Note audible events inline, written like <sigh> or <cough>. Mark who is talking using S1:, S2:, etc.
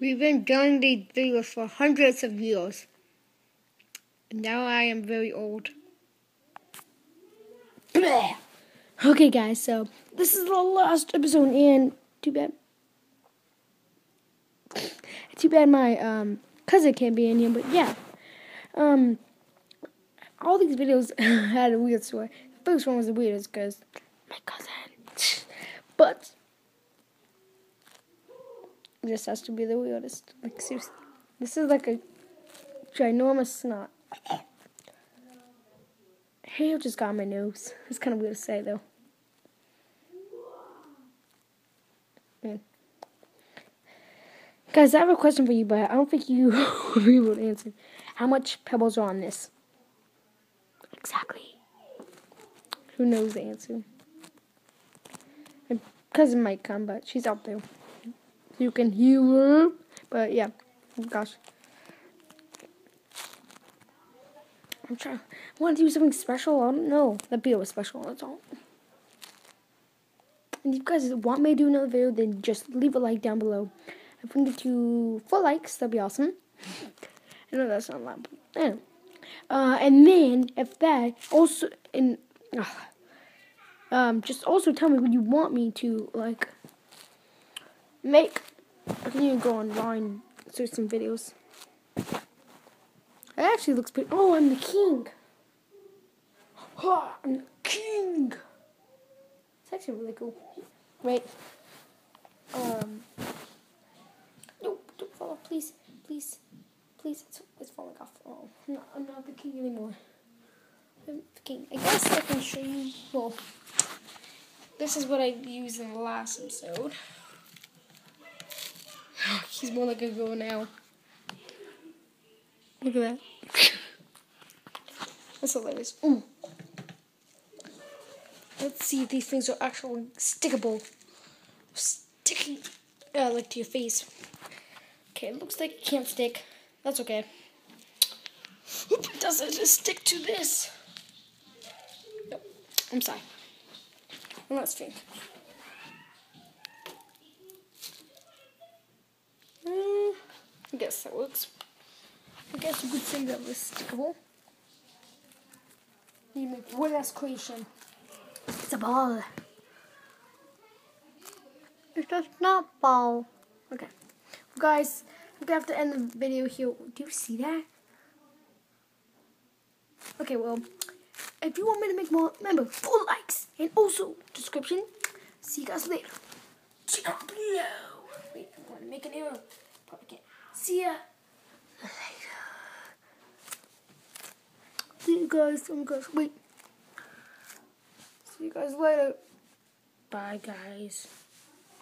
S1: We've been doing these videos for hundreds of years. And now I am very old. <clears throat>
S2: Okay, guys, so this is the last episode, and too bad. <sniffs> Too bad my um, cousin can't be in here, but yeah. Um, all these videos <laughs> had a weird story. The first one was the weirdest because my cousin. <sniffs> But this has to be the weirdest. Like seriously, this is like a ginormous snot. Hair just got my nose. It's kind of weird to say though. Mm. Guys, I have a question for you, but I don't think you <laughs> will be able to answer. How much pebbles are on this? Exactly. Who knows the answer? My cousin might come, but she's out there. You can hear. But yeah, oh, gosh. I'm trying. I want to do something special. I don't know. That video was special. That's all. And if you guys want me to do another video, then just leave a like down below. If we can get to four likes, that'd be awesome. <laughs> I know that's not a lot, but anyway. Uh, and then if that also and uh, um, just also tell me what you want me to like make. I can even go online search some videos. It actually looks pretty. Oh, I'm the king. Oh, I'm the king. It's actually really cool. Wait. Um. No, don't fall off, please, please, please. It's, it's falling off. Oh, I'm not, I'm not the king anymore. I'm the king. I guess I can show you. Well, this is what I used in the last episode. He's more like a girl now. Look at that. <laughs> That's hilarious. Ooh. Let's see if these things are actually stickable. Sticky, uh, like to your face. Okay, it looks like it can't stick. That's okay. Oop, it doesn't stick to this. Nope. I'm sorry. Let's think. I guess that works. I guess you could say that was stickable. You make one last creation. It's a ball.
S1: It's just not ball.
S2: Okay. Well, guys, I'm gonna have to end the video here. Do you see that? Okay, well, if you want me to make more, remember, four likes and also description. See you guys later. Down below. Wait, I want to make an arrow. See ya later. See you guys. My gosh, wait. See you guys later. Bye, guys.